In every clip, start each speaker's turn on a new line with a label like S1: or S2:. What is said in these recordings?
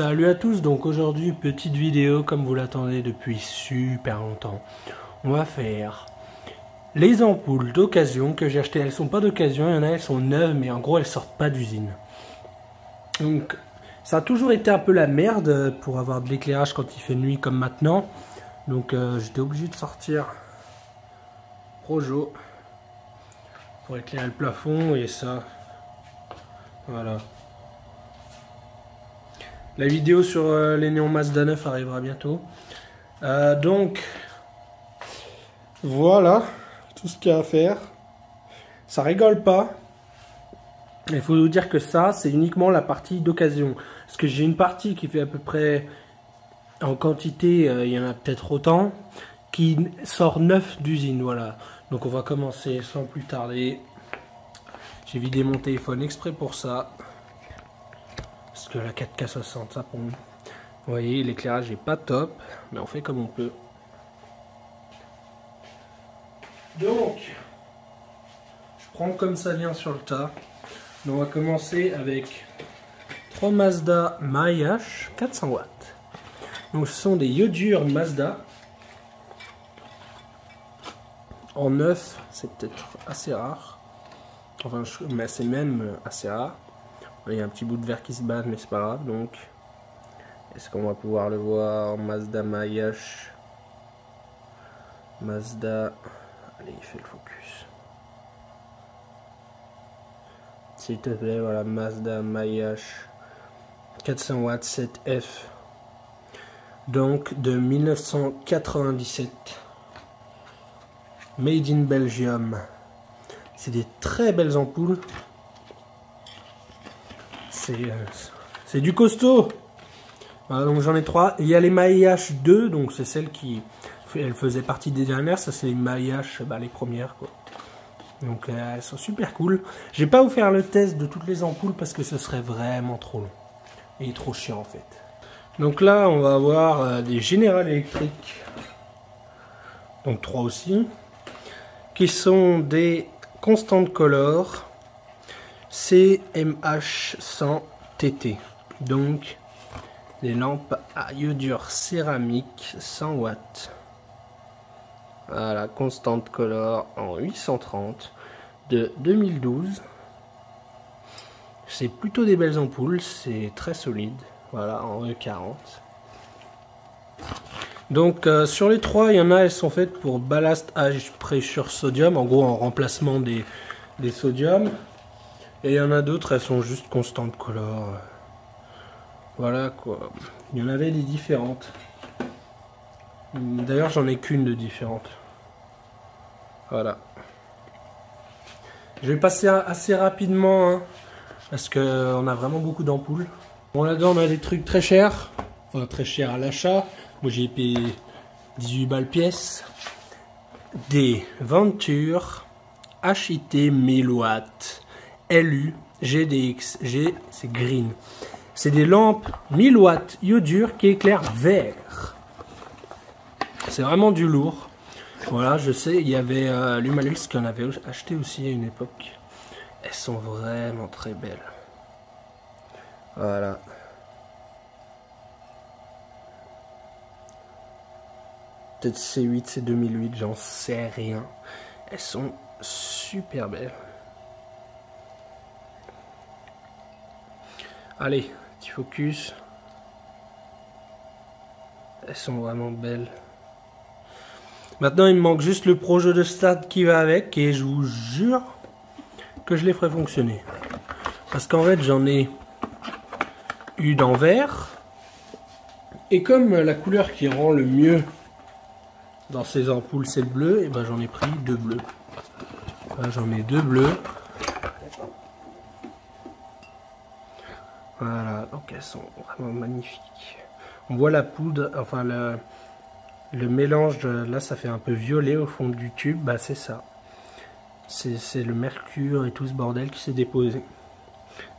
S1: Salut à tous, donc aujourd'hui petite vidéo comme vous l'attendez depuis super longtemps. On va faire les ampoules d'occasion que j'ai achetées. Elles sont pas d'occasion, il y en a elles sont neuves mais en gros elles sortent pas d'usine. Donc ça a toujours été un peu la merde pour avoir de l'éclairage quand il fait nuit comme maintenant. Donc euh, j'étais obligé de sortir Projo pour éclairer le plafond et ça. Voilà. La vidéo sur euh, les néons Mazda 9 arrivera bientôt. Euh, donc, voilà tout ce qu'il y a à faire. Ça rigole pas. Il faut vous dire que ça, c'est uniquement la partie d'occasion. Parce que j'ai une partie qui fait à peu près, en quantité, euh, il y en a peut-être autant, qui sort neuf d'usine. Voilà. Donc on va commencer sans plus tarder. J'ai vidé mon téléphone exprès pour ça que la 4K60 ça pompe. Vous voyez, l'éclairage est pas top, mais on fait comme on peut. Donc, je prends comme ça vient sur le tas. on va commencer avec 3 Mazda Mayash 400 watts. Donc ce sont des iodures Mazda. En neuf, c'est peut-être assez rare. Enfin, mais c'est même assez rare. Il y a un petit bout de verre qui se bat, mais c'est pas grave. Donc, est-ce qu'on va pouvoir le voir Mazda Mayash. Mazda. Allez, il fait le focus. S'il te plaît, voilà, Mazda Mayash 400 watts 7F. Donc, de 1997. Made in Belgium. C'est des très belles ampoules. Euh, c'est du costaud. donc j'en ai trois. Il y a les Maillages 2, donc c'est celle qui elle faisait partie des dernières. Ça c'est les Maillages, bah, les premières quoi. Donc elles sont super cool. Je vais pas vous faire le test de toutes les ampoules parce que ce serait vraiment trop long. Et trop chiant en fait. Donc là on va avoir euh, des General électriques. Donc trois aussi. Qui sont des Constant Color CMH100TT. Donc, des lampes à iodure céramique 100 watts. Voilà, Constant Color en 830 de 2012. C'est plutôt des belles ampoules, c'est très solide. Voilà, en E40. Donc euh, sur les trois, il y en a, elles sont faites pour ballast age pressure sodium, en gros en remplacement des sodiums. Et il y en a d'autres, elles sont juste constantes color. Voilà quoi. Il y en avait des différentes. D'ailleurs, j'en ai qu'une de différente. Voilà. Je vais passer assez rapidement hein, parce qu'on a vraiment beaucoup d'ampoules. Bon, là-dedans, on a des trucs très chers. Enfin, très chers à l'achat. Moi, j'ai payé 18 balles pièce. Des Ventures HIT 1000 watts LU, GDX, G c'est green. C'est des lampes 1000 watts iodure qui éclairent vert. C'est vraiment du lourd. Voilà, je sais, il y avait euh, l'Humalux qui en avait acheté aussi à une époque. Elles sont vraiment très belles. Voilà. Peut-être C8, c'est 2008, j'en sais rien. Elles sont super belles. Allez, petit focus. Elles sont vraiment belles. Maintenant, il me manque juste le projet de stade qui va avec et je vous jure que je les ferai fonctionner. Parce qu'en fait, j'en ai eu dans vert. Et comme la couleur qui rend le mieux dans ces ampoules, c'est le bleu, et ben j'en ai pris deux bleus. J'en ai deux bleus. Voilà, donc elles sont vraiment magnifiques. On voit la poudre, enfin le, mélange, là ça fait un peu violet au fond du tube, bah c'est ça. C'est le mercure et tout ce bordel qui s'est déposé.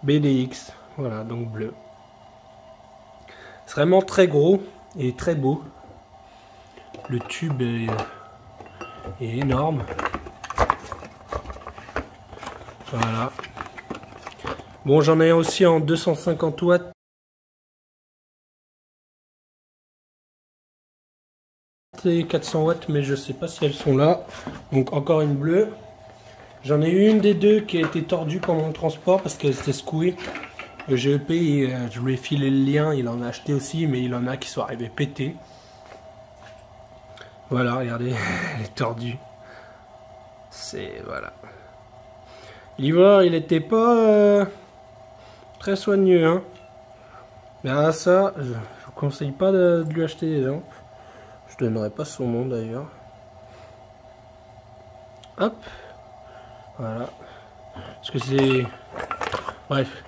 S1: BDX, voilà, donc bleu. C'est vraiment très gros et très beau. Le tube est énorme. Voilà. Bon, j'en ai aussi en 250 watts. Et 400 watts, mais je sais pas si elles sont là. Donc encore une bleue. J'en ai une des deux qui a été tordue pendant le transport parce qu'elle s'était secouée. Le GEP, euh, je lui ai filé le lien, il en a acheté aussi, mais il en a qui sont arrivés pétés. Voilà, regardez, elle est tordue. C'est... voilà. L'ivoire, il était pas... Euh, très soigneux, hein. Mais à ça, je, vous conseille pas de, lui acheter des lampes. Je donnerai pas son nom d'ailleurs. Hop. Voilà. Parce que c'est... Bref.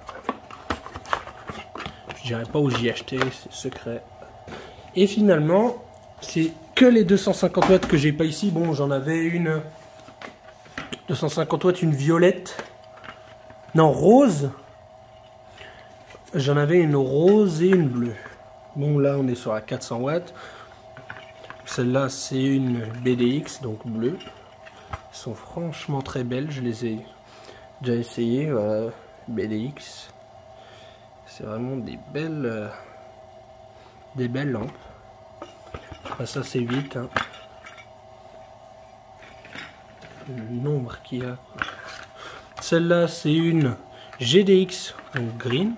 S1: Je dirais pas où j'y ai acheté, c'est secret. Et finalement, c'est que les 250 watts que j'ai pas ici. Bon, j'en avais une 250 watts, une violette. Non, rose. J'en avais une rose et une bleue. Bon, là, on est sur la 400 watts. Celle-là, c'est une BDX, donc bleue. Sont franchement très belles. Je les ai déjà essayées. Voilà, BDX. C'est vraiment des belles, euh, des belles lampes. ça, c'est vite. Hein. Le nombre qu'il y a. Celle-là, c'est une GDX, donc green.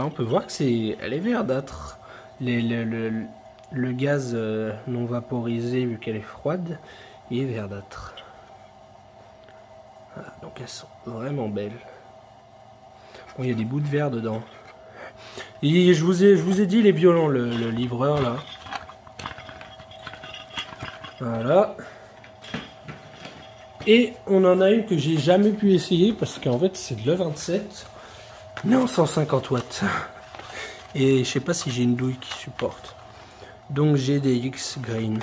S1: On peut voir que c'est, elle est verdâtre. Les, le, gaz euh, non vaporisé, vu qu'elle est froide, est verdâtre. Ah, donc elles sont vraiment belles. Bon, il y a des bouts de verre dedans. Et je vous ai, je vous ai dit, il est violent le, livreur là. Voilà. Et on en a une que j'ai jamais pu essayer parce qu'en fait c'est de le 27. Non, 150 watts. Et je sais pas si j'ai une douille qui supporte. Donc j'ai des X Green.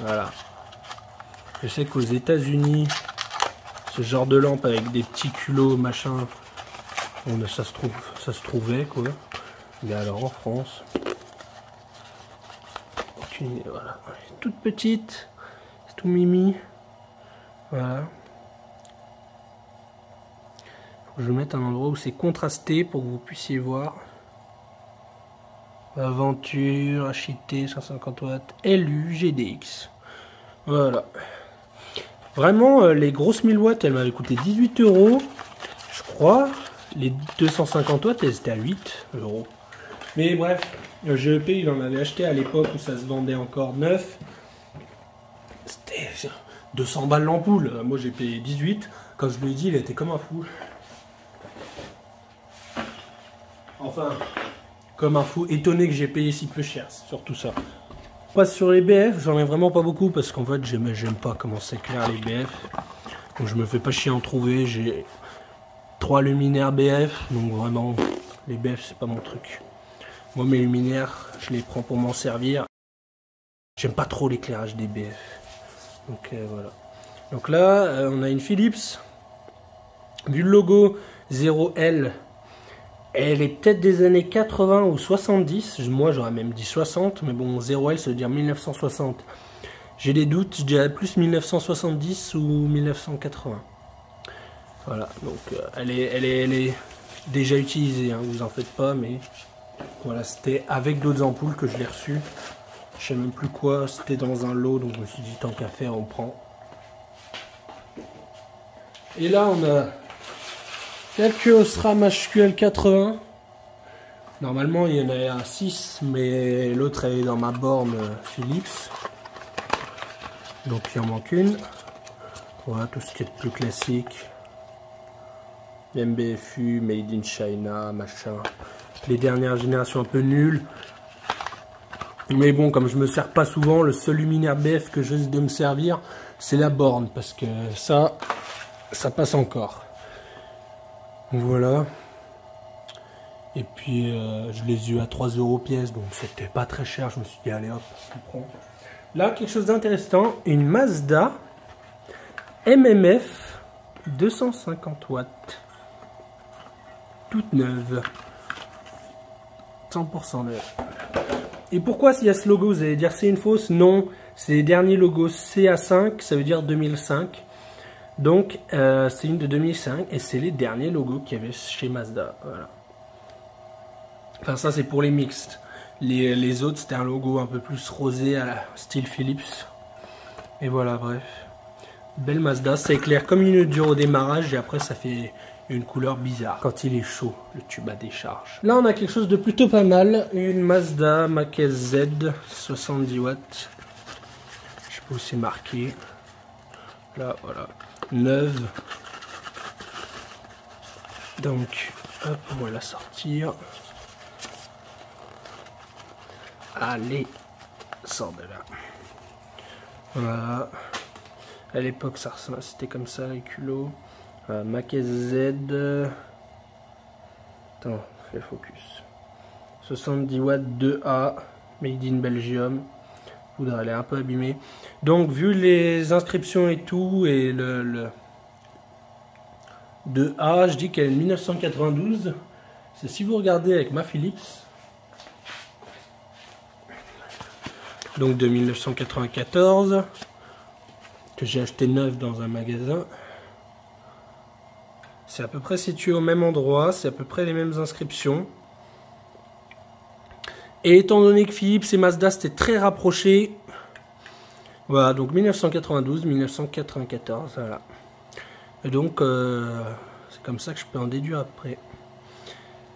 S1: Voilà. Je sais qu'aux États-Unis, ce genre de lampe avec des petits culots, machin, on, ben, ça, se trouve, ça se trouvait quoi. Mais alors en France, aucune, voilà. toute petite, C'est tout mimi. Voilà. Je mette un endroit où c'est contrasté pour que vous puissiez voir. Aventure, HIT, 150 watts, LU, GDX. Voilà. Vraiment, euh, les grosses 1000 watts, elles m'avaient coûté 18 euros, je crois. Les 250 watts, elles étaient à 8 euros. Mais bref, le GEP, il en avait acheté à l'époque où ça se vendait encore neuf. C'était 200 balles l'ampoule. Moi, j'ai payé 18. Quand je lui ai dit, il était comme un fou. Enfin, comme un fou. Étonné que j'ai payé si peu cher, surtout ça. passe sur les BF, j'en ai vraiment pas beaucoup parce qu'en fait, j'aime pas comment s'éclairent les BF. Donc je me fais pas chier en trouver. J'ai trois luminaires BF, donc vraiment les BF c'est pas mon truc. Moi mes luminaires, je les prends pour m'en servir. J'aime pas trop l'éclairage des BF. Donc euh, voilà. Donc là, euh, on a une Philips. Vu le logo 0L, elle est peut-être des années 80 ou 70. Moi j'aurais même dit 60, mais bon 0L ça veut dire 1960. J'ai des doutes, je dirais plus 1970 ou 1980. Voilà, donc euh, elle, est, elle, est, elle est déjà utilisée, hein, vous en faites pas, mais voilà, c'était avec d'autres ampoules que je l'ai reçu. Je sais même plus quoi, c'était dans un lot, donc je me suis dit tant qu'à faire, on prend. Et là, on a quelques Osram HQL 80. Normalement, il y en a un 6, mais l'autre est dans ma borne euh, Philips. Donc il en manque une. Voilà, tout ce qui est plus classique. MBFU, Made in China, machin. Les dernières générations un peu nulles. Mais bon, comme je me sers pas souvent, le seul luminaire BF que je risque de me servir, c'est la borne. Parce que ça, ça passe encore. Voilà. Et puis, euh, je les ai eu à 3 euros pièce, donc c'était pas très cher. Je me suis dit, allez hop, on prend. Là, quelque chose d'intéressant, une Mazda MMF 250 watts toute neuve. 100% neuve. Et pourquoi s'il y a ce logo, vous allez dire c'est une fausse? Non, c'est les derniers logos CA5, ça veut dire 2005. Donc euh, c'est une de 2005 et c'est les derniers logos qu'il y avait chez Mazda. Enfin ça c'est pour les mixtes. Les, les autres, c'était un logo un peu plus rosé à la style Philips. Et voilà, bref. Belle Mazda, ça éclaire comme une dure au démarrage et après ça fait une couleur bizarre quand il est chaud, le tube à décharge. Là on a quelque chose de plutôt pas mal, une Mazda Mach Z 70 watts. Je sais pas où c'est marqué. Là voilà, neuve. Donc hop, on va la sortir. Allez, sort de là. Voilà. À l'époque, ça c'était comme ça, les culots. Euh, Mac Z. Attends, fais focus. 70 watts 2A, made in Belgium. Elle est un peu abîmée. Donc, vu les inscriptions et tout, et le, le 2A, je dis qu'elle est 1992. C'est si vous regardez avec ma Philips. Donc de 1994 que j'ai acheté neuf dans un magasin. C'est à peu près situé au même endroit, c'est à peu près les mêmes inscriptions. Et étant donné que Philips et Mazda c'était très rapproché, voilà, donc 1992, 1994, voilà. Et donc, euh, c'est comme ça que je peux en déduire après.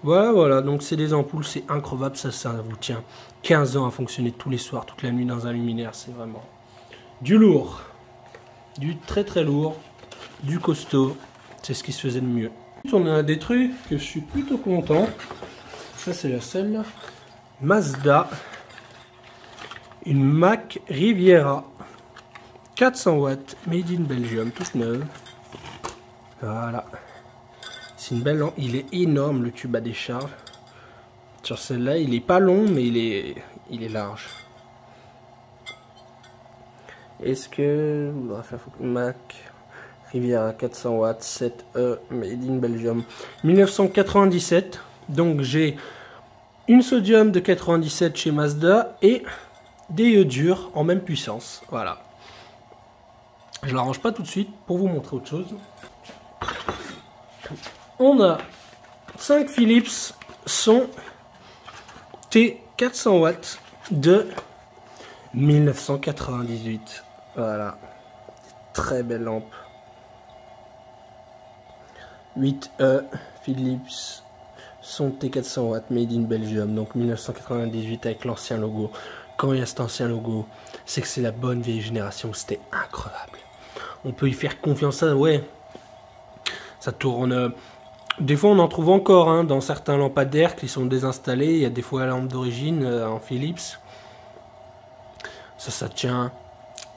S1: Voilà, voilà, donc c'est des ampoules, c'est incroyable, ça, ça vous tient 15 ans à fonctionner tous les soirs, toute la nuit dans un luminaire, c'est vraiment du lourd du très très lourd, du costaud. C'est ce qui se faisait de mieux. On a des trucs que je suis plutôt content. Ça c'est la seule. Mazda. Une Mac Riviera. 400 watts, made in Belgium, toute neuve. Voilà. C'est une belle. Il est énorme le tube à décharge. Sur celle-là, il est pas long, mais il est, il est large. Est-ce que Mac Riviera 400 watts 7E made in Belgium 1997 donc j'ai une sodium de 97 chez Mazda et des œufs durs en même puissance. Voilà. Je l'arrange pas tout de suite pour vous montrer autre chose. On a 5 Philips son T400 watts de 1998 voilà. Très belle lampe. 8E Philips son T400 watts made in Belgium. Donc 1998 avec l'ancien logo. Quand il y a cet ancien logo c'est que c'est la bonne vieille génération. C'était incroyable. On peut y faire confiance à ouais ça tourne des fois on en trouve encore hein, dans certains lampadaires qui sont désinstallés. Il y a des fois la lampe d'origine euh, en Philips. Ça ça tient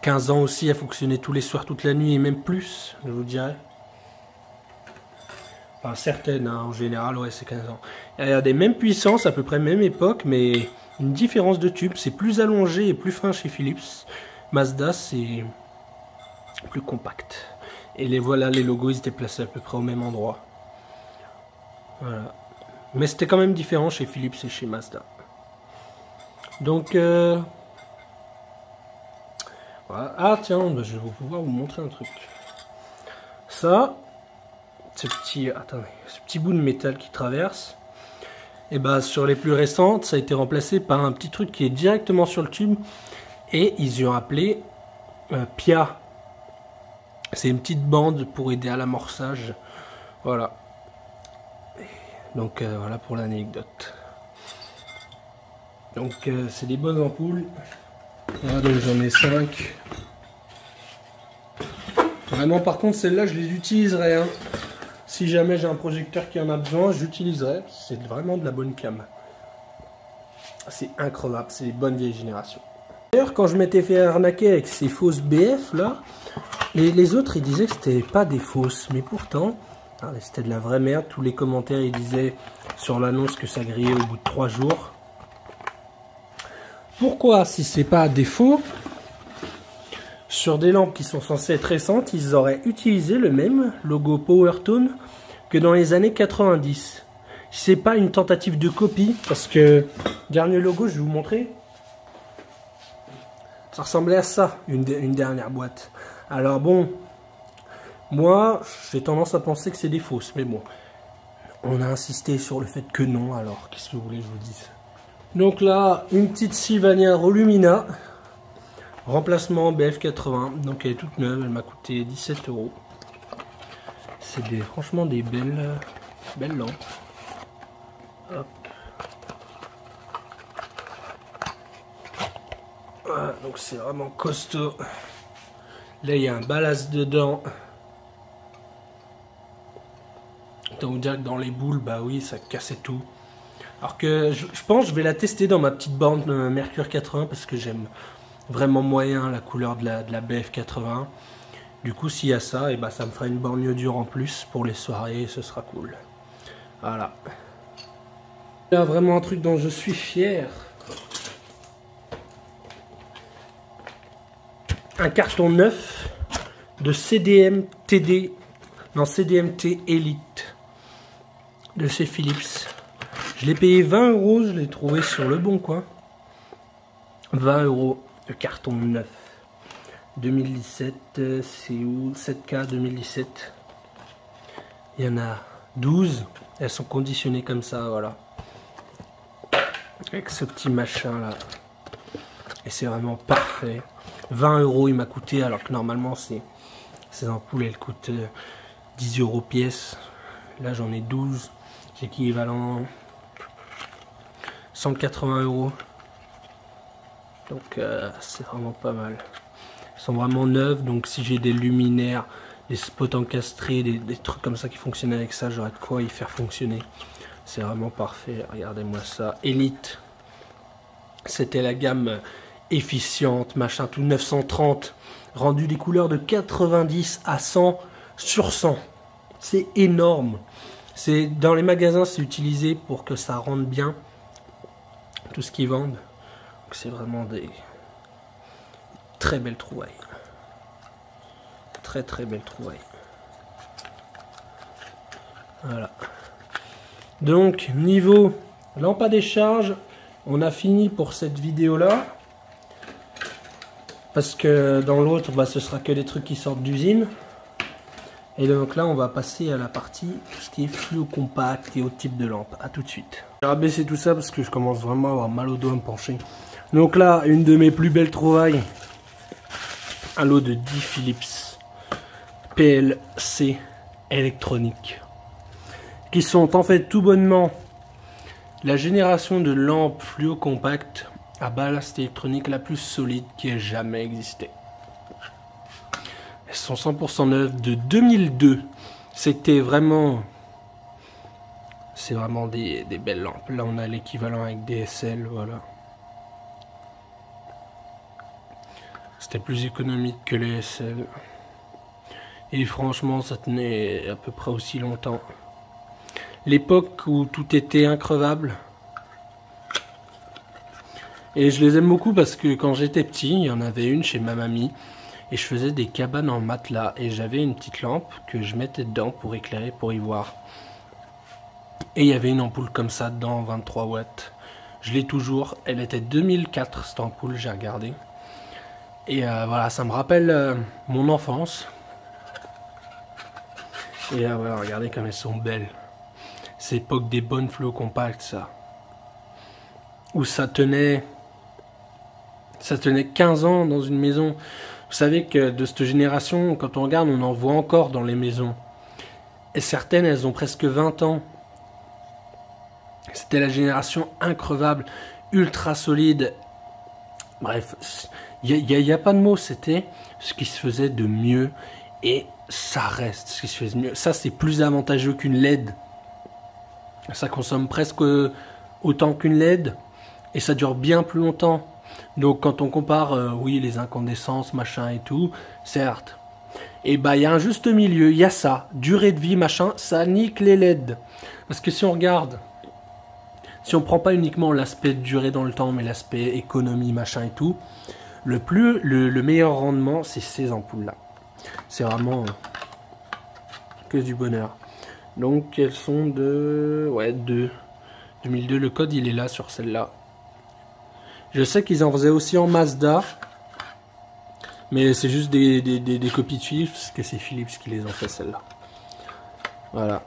S1: 15 ans aussi à fonctionner tous les soirs, toute la nuit et même plus, je vous dirais. Enfin, certaines, hein, en général, ouais, c'est 15 ans. Il y a des mêmes puissances, à peu près même époque, mais une différence de tube. C'est plus allongé et plus fin chez Philips. Mazda, c'est plus compact. Et les voilà, les logos, ils étaient placés à peu près au même endroit. Voilà. Mais c'était quand même différent chez Philips et chez Mazda. Donc, euh, ah tiens, bah, je vais pouvoir vous montrer un truc. Ça, ce petit, attendez, ce petit bout de métal qui traverse, et bah sur les plus récentes, ça a été remplacé par un petit truc qui est directement sur le tube, et ils y ont appelé euh, Pia. C'est une petite bande pour aider à l'amorçage. Voilà. Donc euh, voilà pour l'anecdote. Donc euh, c'est des bonnes ampoules. Donc j'en ai 5. Vraiment, par contre, celles-là, je les utiliserai. Hein. Si jamais j'ai un projecteur qui en a besoin, j'utiliserai. C'est vraiment de la bonne cam. C'est incroyable, c'est les bonnes vieilles générations. D'ailleurs, quand je m'étais fait arnaquer avec ces fausses BF, là, les, autres, ils disaient que c'était pas des fausses. Mais pourtant, ah, c'était de la vraie merde. Tous les commentaires, ils disaient sur l'annonce que ça grillait au bout de 3 jours. Pourquoi, si c'est pas défaut, sur des lampes qui sont censées être récentes, ils auraient utilisé le même logo Powertone que dans les années 90 C'est pas une tentative de copie, parce que, dernier logo, je vais vous montrer. Ça ressemblait à ça, une, dernière boîte. Alors bon, moi, j'ai tendance à penser que c'est des fausses, mais bon. On a insisté sur le fait que non, alors qu'est-ce que vous voulez que je vous dise? Donc là, une petite Sylvania Rolumina. Remplacement BF80. Donc elle est toute neuve, elle m'a coûté 17 euros. C'est des, franchement des belles, belles lampes. Donc c'est vraiment costaud. Là, il y a un ballast dedans. Autant vous dire que dans les boules, bah oui, ça cassait tout. Alors que je, pense que je vais la tester dans ma petite borne euh, Mercure 80 parce que j'aime vraiment moyen la couleur de la, de la BF 80. Du coup, s'il y a ça, et eh bah, ça me fera une borne dure en plus pour les soirées, ce sera cool. Voilà. Là, vraiment un truc dont je suis fier. un carton neuf de CDM TD, non CDMT Elite de chez Philips. Je l'ai payé 20 euros, je l'ai trouvé sur le bon coin. 20 euros le carton neuf. 2017, c'est où? 7K 2017. Il y en a 12. Elles sont conditionnées comme ça, voilà. Avec ce petit machin là. Et c'est vraiment parfait. 20 euros il m'a coûté alors que normalement c'est ces ampoules elles coûtent 10 euh, euros pièce là j'en ai 12 c'est équivalent? 180 euros donc euh, c'est vraiment pas mal Elles sont vraiment neuves donc si j'ai des luminaires des spots encastrés des, des trucs comme ça qui fonctionnent avec ça j'aurais de quoi y faire fonctionner c'est vraiment parfait regardez moi ça Elite c'était la gamme efficiente, machin, tout 930, rendu des couleurs de 90 à 100 sur 100. C'est énorme. C'est Dans les magasins, c'est utilisé pour que ça rende bien tout ce qu'ils vendent. C'est vraiment des très belles trouvailles. Très très belles trouvailles. Voilà. Donc, niveau lampe à décharge, on a fini pour cette vidéo là. Parce que dans l'autre, bah, ce sera que des trucs qui sortent d'usine. Et donc là, on va passer à la partie qui est flou compact et au type de lampe. A tout de suite. J'ai rabaissé tout ça parce que je commence vraiment à avoir mal au dos à me pencher. Donc là, une de mes plus belles trouvailles. Un lot de 10 Philips PLC électronique. Qui sont en fait tout bonnement la génération de lampes fluo compactes à ballast électronique la plus solide qui ait jamais existé. Elles sont 100% neuves de 2002. C'était vraiment... C'est vraiment des, belles lampes. Là, on a l'équivalent avec DSL, voilà. C'était plus économique que les SL. Et franchement, ça tenait à peu près aussi longtemps. L'époque où tout était increvable, et je les aime beaucoup parce que quand j'étais petit, il y en avait une chez ma mamie. Et je faisais des cabanes en matelas. Et j'avais une petite lampe que je mettais dedans pour éclairer, pour y voir. Et il y avait une ampoule comme ça dedans, 23 watts. Je l'ai toujours. Elle était 2004 cette ampoule, j'ai regardé. Et euh, voilà, ça me rappelle euh, mon enfance. Et euh, regardez comme elles sont belles. C'est l'époque des bonnes flots compacts, ça. Où ça tenait ça tenait 15 ans dans une maison. Vous savez que de cette génération, quand on regarde, on en voit encore dans les maisons. Et certaines, elles ont presque 20 ans. C'était la génération increvable, ultra solide. Bref, il n'y a, pas de mots, c'était ce qui se faisait de mieux. Et ça reste ce qui se faisait de mieux. Ça, c'est plus avantageux qu'une LED. Ça consomme presque autant qu'une LED. Et ça dure bien plus longtemps. Donc quand on compare, euh, oui, les incandescences, machin et tout, certes. Et bah il y a un juste milieu, il y a ça, durée de vie, machin, ça nique les LED. Parce que si on regarde, si on prend pas uniquement l'aspect durée dans le temps, mais l'aspect économie, machin et tout, le, plus, le, meilleur rendement, c'est ces ampoules-là. C'est vraiment euh, que du bonheur. Donc elles sont de... Ouais, 2. 2002, le code il est là sur celle-là. Je sais qu'ils en faisaient aussi en Mazda. Mais c'est juste des, copies de Philips, parce que c'est Philips qui les ont fait celles-là. Voilà.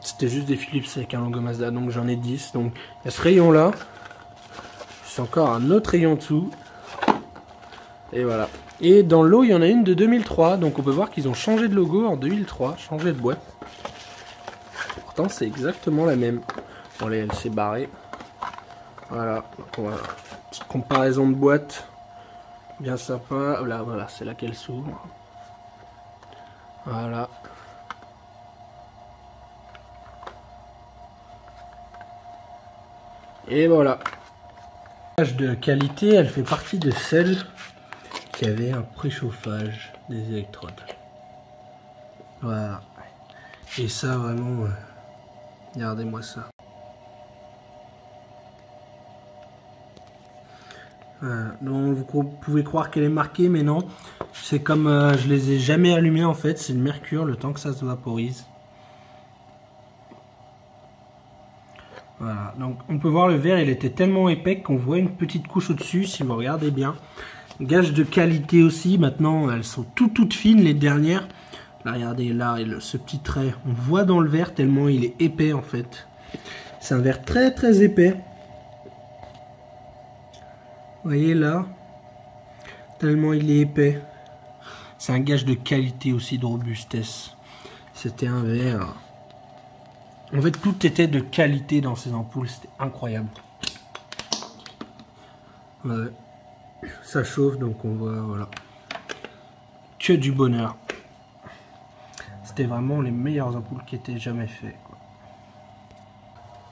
S1: C'était juste des Philips avec un logo Mazda, donc j'en ai 10. Donc il ce rayon là. c'est encore un autre rayon dessous. Et voilà. Et dans l'eau, il y en a une de 2003. Donc on peut voir qu'ils ont changé de logo en 2003, changé de boîte. Pourtant, c'est exactement la même. Bon, allez, elle s'est barrée. Voilà. voilà. Petite comparaison de boîte. Bien sympa. Là, voilà, c'est là qu'elle s'ouvre. Voilà. Et voilà. De qualité, elle fait partie de celle qui avait un préchauffage des électrodes. Voilà. Et ça, vraiment, euh, regardez-moi ça. Donc vous pouvez croire qu'elle est marquée, mais non. C'est comme euh, je les ai jamais allumés en fait. C'est le mercure, le temps que ça se vaporise. Voilà, donc on peut voir le verre, il était tellement épais qu'on voit une petite couche au-dessus, si vous regardez bien. Gage de qualité aussi, maintenant elles sont toutes toutes fines les dernières. Là regardez, là ce petit trait, on voit dans le verre tellement il est épais en fait. C'est un verre très très épais. Vous voyez là, tellement il est épais. C'est un gage de qualité aussi, de robustesse. C'était un verre en fait, tout était de qualité dans ces ampoules. C'était incroyable. Ça chauffe, donc on voit, voilà. Que du bonheur. C'était vraiment les meilleures ampoules qui étaient jamais faites.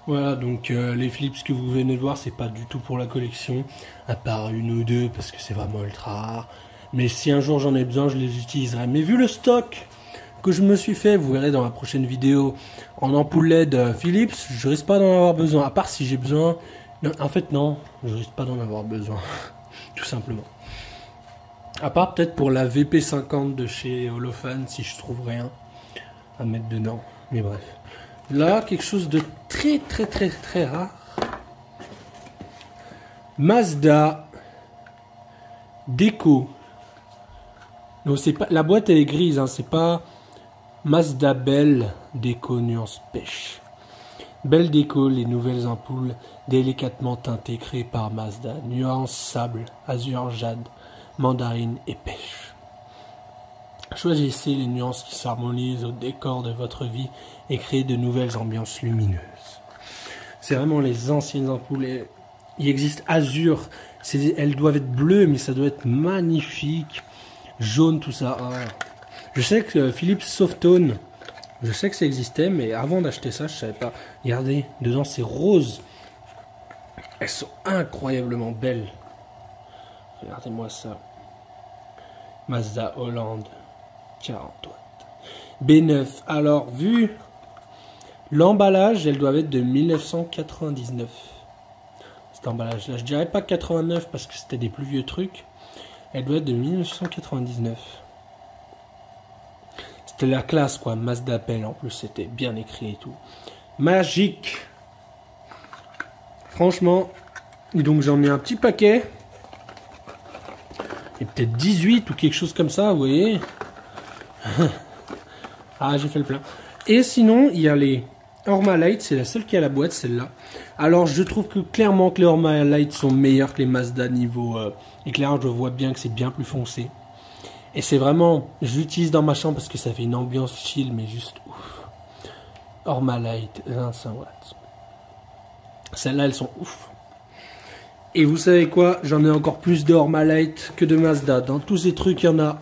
S1: Voilà, donc euh, les flips que vous venez de voir, c'est pas du tout pour la collection, à part une ou deux, parce que c'est vraiment ultra rare. Mais si un jour j'en ai besoin, je les utiliserai. Mais vu le stock que je me suis fait, vous verrez dans la prochaine vidéo, en ampoule LED euh, Philips, je risque pas d'en avoir besoin, à part si j'ai besoin. en fait, non, je risque pas d'en avoir besoin, simplement. À part peut-être pour la VP50 de chez Holophane, si je trouve rien à mettre dedans. Mais bref. Là, quelque chose de très très très très rare. Mazda Déco. Donc c'est pas la boîte elle est grise, hein, c'est pas Mazda Belle Déco Nuance Pêche. Belle déco, les nouvelles ampoules délicatement teintées créées par Mazda. Nuance sable, azur jade, mandarine et pêche. Choisissez les nuances qui s'harmonisent au décor de votre vie et créez de nouvelles ambiances lumineuses. C'est vraiment les anciennes ampoules. Il existe azur, elles doivent être bleues, mais ça doit être magnifique. Jaune, tout ça. Ah. Je sais que Philips Softone, je sais que ça existait, mais avant d'acheter ça, je savais pas. Regardez, dedans c'est rose. Elles sont incroyablement belles. Regardez-moi ça. Mazda Hollande 40 watts. B9. Alors, vu l'emballage, elles doivent être de 1999. Cet emballage-là. Je dirais pas 89 parce que c'était des plus vieux trucs. Elle doit être de 1999. C'était la classe, quoi. Mazda d'appel en plus, c'était bien écrit et tout. Magique. Franchement. Et donc, j'en ai un petit paquet. Et peut-être 18 ou quelque chose comme ça, vous voyez. ah, j'ai fait le plein. Et sinon, il y a les Orma Light, c'est la seule qui a la boîte, celle-là. Alors, je trouve que clairement que les Orma Light sont meilleurs que les Mazda niveau euh, éclairage. Je vois bien que c'est bien plus foncé. Et c'est vraiment, je dans ma chambre parce que ça fait une ambiance chill, mais juste ouf. Orma Light, 25 watts. Celles-là, elles sont ouf. Et vous savez quoi? J'en ai encore plus de Orma Light que de Mazda. Dans tous ces trucs, il y en a.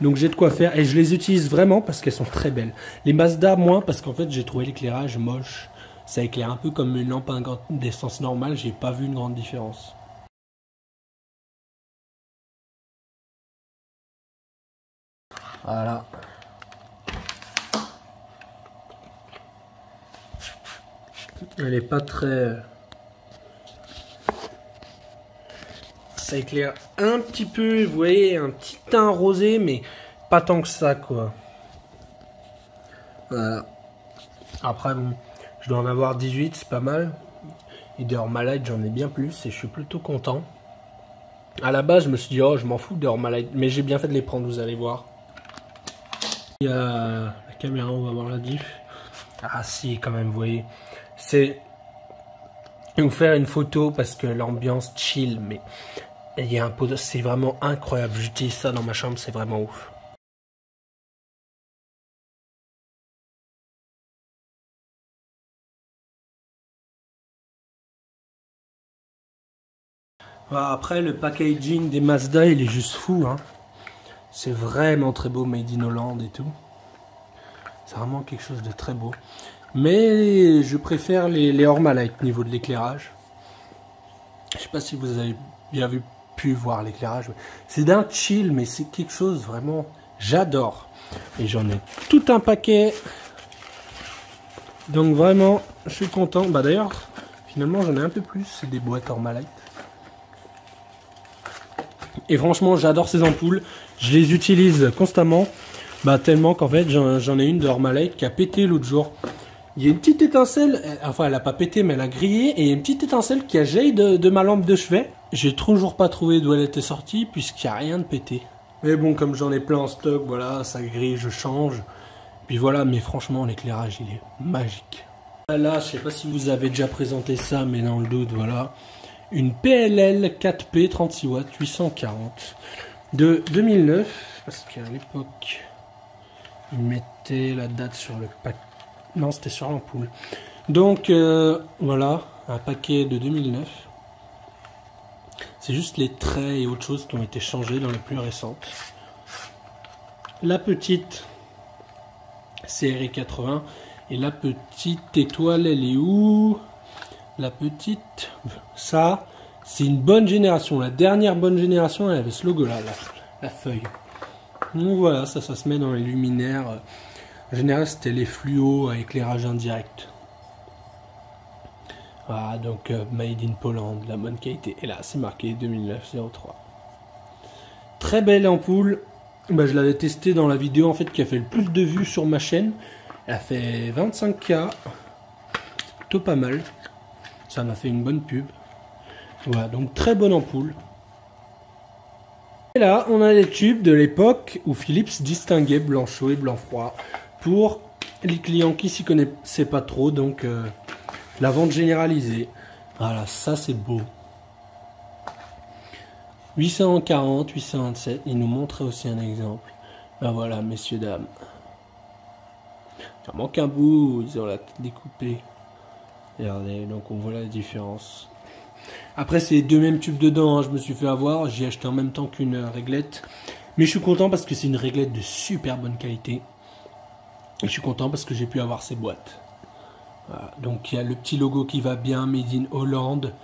S1: Donc j'ai de quoi faire. Et je les utilise vraiment parce qu'elles sont très belles. Les Mazda, moins, parce qu'en fait, j'ai trouvé l'éclairage moche. Ça éclaire un peu comme une lampe d'essence normale. J'ai pas vu une grande différence. Voilà. Elle est pas très... Ça éclaire un petit peu, vous voyez, un petit teint rosé, mais pas tant que ça, quoi. Voilà. Après, bon, je dois en avoir 18, c'est pas mal. Et d'ailleurs, malade, j'en ai bien plus et je suis plutôt content. À la base, je me suis dit, oh, je m'en fous d'ailleurs malade, mais j'ai bien fait de les prendre, vous allez voir. Il y a la caméra, on va voir la diff. Ah si, quand même, vous voyez. C'est et vous faire une photo parce que l'ambiance chill, mais il y a un pot, c'est vraiment incroyable. J'utilise ça dans ma chambre, c'est vraiment ouf. Après, le packaging des Mazda, il est juste fou. Hein. C'est vraiment très beau, Made in Holland et tout. C'est vraiment quelque chose de très beau. Mais je préfère les, les au niveau de l'éclairage. Je sais pas si vous avez bien vu, pu voir l'éclairage. C'est d'un chill, mais c'est quelque chose vraiment... J'adore. Et j'en ai tout un paquet. Donc vraiment, je suis content. Bah d'ailleurs, finalement, j'en ai un peu plus. C'est des boîtes Light. Et franchement, j'adore ces ampoules. Je les utilise constamment. Bah tellement qu'en fait, j'en ai une de Ormalite qui a pété l'autre jour. Il y a une petite étincelle, euh, enfin elle a pas pété mais elle a grillé, et il y a une petite étincelle qui a jailli de, ma lampe de chevet. J'ai toujours pas trouvé d'où elle était sortie puisqu'il n'y a rien de pété. Mais bon, comme j'en ai plein en stock, voilà, ça grille, je change. Puis voilà, mais franchement, l'éclairage, il est magique. Là, je sais pas si vous avez déjà présenté ça, mais dans le doute, voilà une PLL 4P 36 watts 840 de 2009 parce qu'à l'époque il mettait la date sur le pack. Non c'était sur l'ampoule. Donc euh, voilà un paquet de 2009 c'est juste les traits et autres choses qui ont été changés dans les plus récentes. La petite CRI 80 et la petite étoile elle est où? La petite, ça, c'est une bonne génération. La dernière bonne génération, elle avait ce logo-là, la, feuille. Donc voilà, ça, ça se met dans les luminaires. En général, c'était les fluos à éclairage indirect. Voilà, donc euh, Made in Poland, la bonne qualité. Et là, c'est marqué 2009-03. Très belle ampoule. Bah, je l'avais testé dans la vidéo en fait qui a fait le plus de vues sur ma chaîne. Elle a fait 25K. C'est plutôt pas mal. Ça m'a fait une bonne pub. Voilà, donc très bonne ampoule. Et là, on a les tubes de l'époque où Philips distinguait blanc chaud et blanc froid pour les clients qui s'y connaissaient pas trop, donc euh, la vente généralisée. Voilà, ça c'est beau. 840, 827, il nous montrait aussi un exemple. Ben voilà, messieurs, dames. Il manque un bout, ils ont la découpé. Regardez, donc on voit la différence. Après, c'est deux mêmes tubes dedans, hein, je me suis fait avoir. J'ai acheté en même temps qu'une réglette. Mais je suis content parce que c'est une réglette de super bonne qualité. Et je suis content parce que j'ai pu avoir ces boîtes. Donc il y a le petit logo qui va bien, Made in Hollande.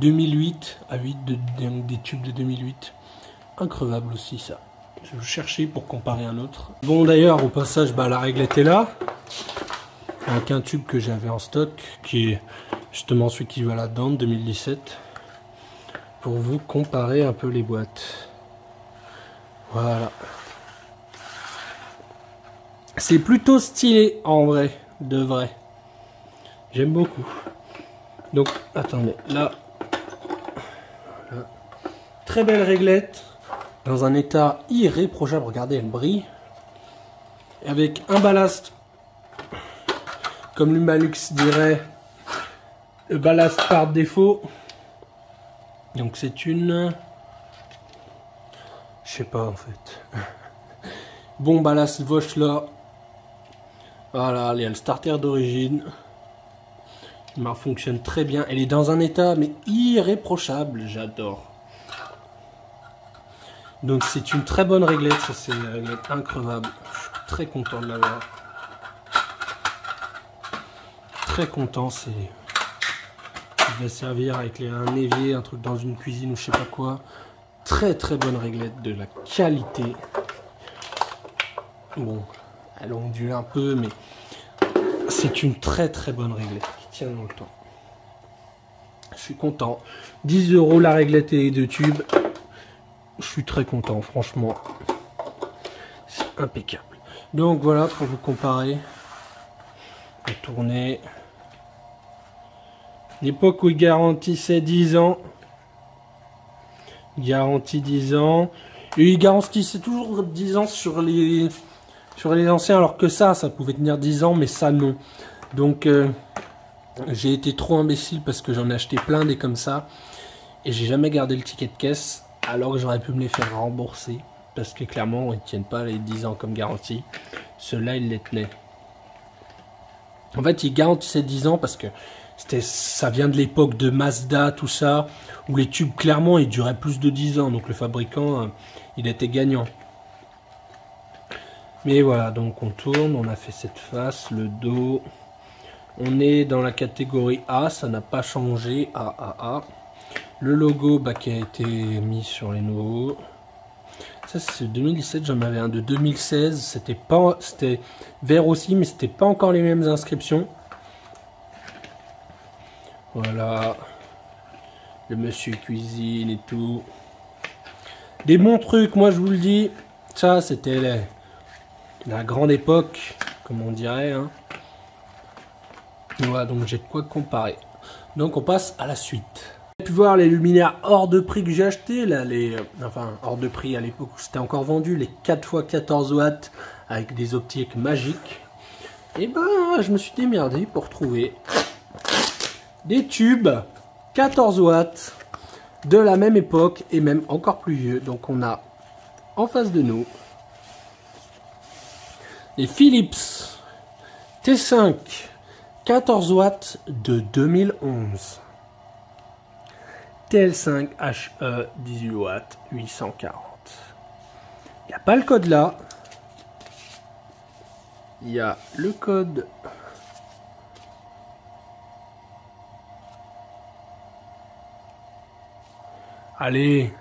S1: 2008 à 8 des tubes de 2008. Increvable aussi ça. Je vais chercher pour comparer un autre. Bon d'ailleurs au passage bah, la réglette est là avec un tube que j'avais en stock qui est justement celui qui va là-dedans 2017 pour vous comparer un peu les boîtes. Voilà. C'est plutôt stylé en vrai de vrai. J'aime beaucoup. Donc attendez là. Très belle réglette dans un état irréprochable. Regardez elle brille. Avec un ballast comme l'Humalux dirait, le ballast par défaut. Donc c'est une... Je sais pas en fait. Bon ballast Vosch là. Voilà, il y a le starter d'origine. Il fonctionne très bien. Elle est dans un état mais irréprochable. J'adore. Donc c'est une très bonne réglette. Ça c'est une réglette increvable. Je suis très content de l'avoir très content. C'est il va servir avec un évier, un truc dans une cuisine ou je sais pas quoi. Très très bonne réglette, de la qualité. Bon, elle ondule un peu, mais c'est une très très bonne réglette qui tient dans le temps. Je suis content. 10 euros la réglette et les deux tubes. Je suis très content, franchement. C'est impeccable. Donc voilà, pour vous comparer. Tourner. L'époque où il garantissait 10 ans. Garantie 10 ans. Et il garantissait toujours 10 ans sur les, sur les anciens, alors que ça, ça pouvait tenir 10 ans, mais ça non. Donc, euh, J'ai été trop imbécile parce que j'en ai acheté plein des comme ça. Et j'ai jamais gardé le ticket de caisse alors que j'aurais pu me les faire rembourser. Parce que clairement, ils tiennent pas les 10 ans comme garantie. Ceux-là, ils les tenaient. En fait, ils garantissaient 10 ans parce que ça vient de l'époque de Mazda, tout ça, où les tubes, clairement, ils duraient plus de 10 ans. Donc le fabricant, euh, il était gagnant. Mais voilà, donc on tourne, on a fait cette face, le dos. On est dans la catégorie A, ça n'a pas changé, A, A, A. Le logo bah, qui a été mis sur les nouveaux. Ça c'est 2017, j'en avais un de 2016, c'était pas, c'était vert aussi, mais c'était pas encore les mêmes inscriptions. Voilà. Le monsieur cuisine et tout. Des bons trucs, moi je vous le dis. Ça, c'était la, grande époque, comme on dirait. Hein. Voilà, donc j'ai de quoi comparer. Donc on passe à la suite. Vous avez pu voir les luminaires hors de prix que j'ai acheté, là, les, euh, enfin hors de prix à l'époque où c'était encore vendu, les 4x14 watts avec des optiques magiques. Et ben, je me suis démerdé pour trouver des tubes 14 watts de la même époque et même encore plus vieux. Donc on a en face de nous les Philips T5 14 watts de 2011. TL5 HE 18 watts 840. Il n'y a pas le code là. Il y a le code Allez.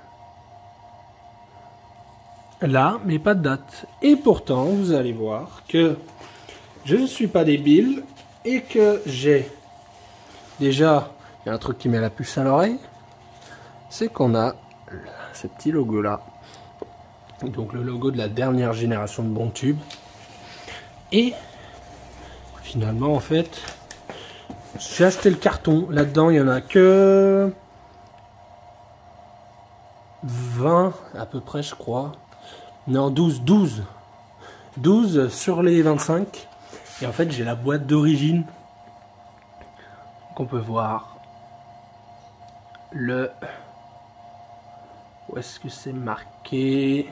S1: Là, mais pas de date. Et pourtant, vous allez voir que je ne suis pas débile et que j'ai déjà, il y a un truc qui met la puce à l'oreille, c'est qu'on a ce petit logo là. Donc le logo de la dernière génération de bons tubes. Et finalement, en fait, j'ai acheté le carton. Là-dedans, il n'y en a que 20 à peu près, je crois. Non, 12, 12. 12 sur les 25. Et en fait, j'ai la boîte d'origine. Qu'on peut voir. Le... Où est-ce que c'est marqué?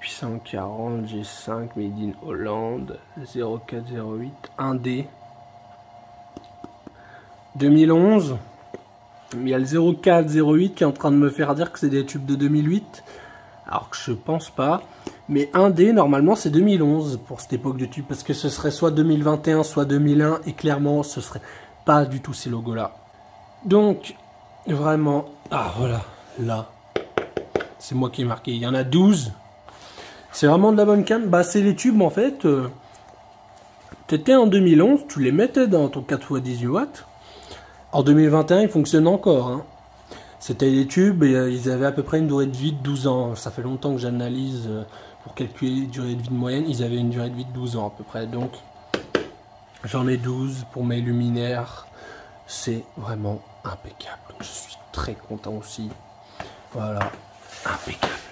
S1: 840 G5 Made in Hollande 0408 1D 2011 il y a le 0408 qui est en train de me faire dire que c'est des tubes de 2008. Alors que je pense pas. Mais 1D, normalement, c'est 2011 pour cette époque de tube. Parce que ce serait soit 2021, soit 2001. Et clairement, ce serait pas du tout ces logos-là. Donc, vraiment... Ah, voilà. Là. C'est moi qui ai marqué. Il y en a 12. C'est vraiment de la bonne canne. Bah, c'est les tubes, en fait. Euh, T'étais en 2011, tu les mettais dans ton 4x18 watts. En 2021, il fonctionne encore. Hein. C'était des tubes et euh, ils avaient à peu près une durée de vie de 12 ans. Ça fait longtemps que j'analyse euh, pour calculer la durée de vie de moyenne. Ils avaient une durée de vie de 12 ans à peu près. Donc j'en ai 12 pour mes luminaires. C'est vraiment impeccable. Je suis très content aussi. Voilà, impeccable.